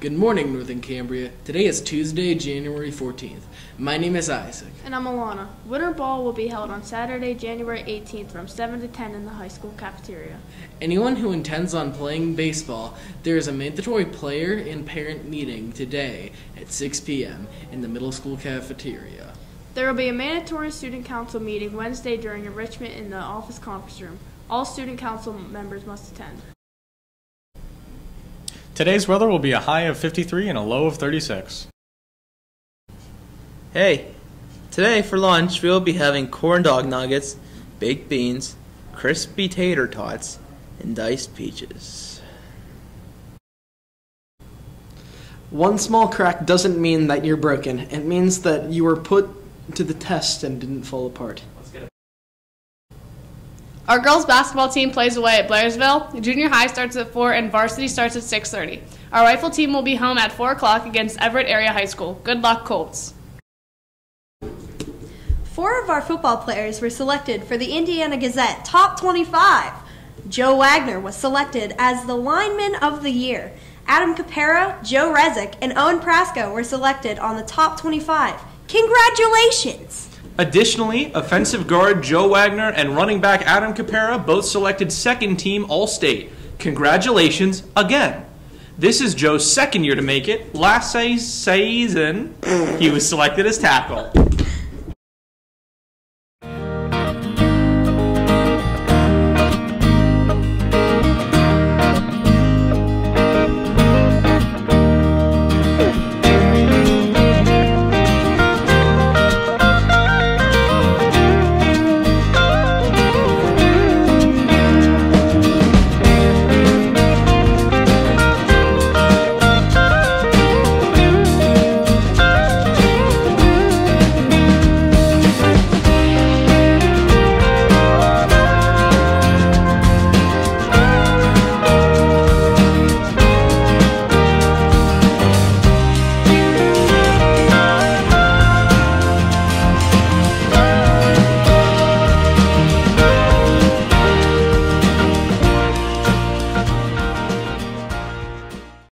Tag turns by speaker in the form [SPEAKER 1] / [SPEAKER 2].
[SPEAKER 1] Good morning, Northern Cambria. Today is Tuesday, January 14th. My name is Isaac.
[SPEAKER 2] And I'm Alana. Winter Ball will be held on Saturday, January 18th from 7 to 10 in the high school cafeteria.
[SPEAKER 1] Anyone who intends on playing baseball, there is a mandatory player and parent meeting today at 6 p.m. in the middle school cafeteria.
[SPEAKER 2] There will be a mandatory student council meeting Wednesday during enrichment in the office conference room. All student council members must attend.
[SPEAKER 3] Today's weather will be a high of 53 and a low of 36.
[SPEAKER 4] Hey, today for lunch we'll be having corn dog nuggets, baked beans, crispy tater tots, and diced peaches.
[SPEAKER 5] One small crack doesn't mean that you're broken. It means that you were put to the test and didn't fall apart.
[SPEAKER 6] Our girls basketball team plays away at Blairsville. Junior high starts at 4 and varsity starts at 6:30. Our rifle team will be home at 4 o'clock against Everett Area High School. Good luck, Colts.
[SPEAKER 7] Four of our football players were selected for the Indiana Gazette Top 25. Joe Wagner was selected as the Lineman of the Year. Adam Capera, Joe Rezick, and Owen Prasco were selected on the Top 25. Congratulations!
[SPEAKER 8] Additionally, offensive guard Joe Wagner and running back Adam Capera both selected second team All State. Congratulations again. This is Joe's second year to make it. Last season, he was selected as tackle.